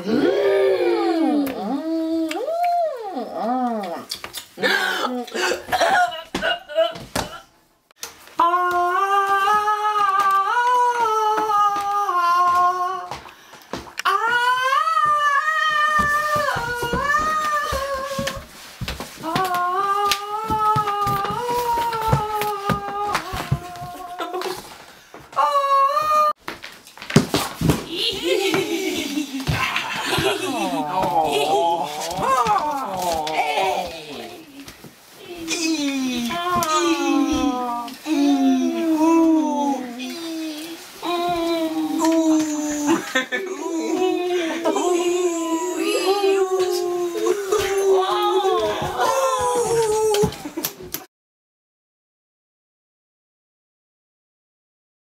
음. 음. 음. Yeah. Who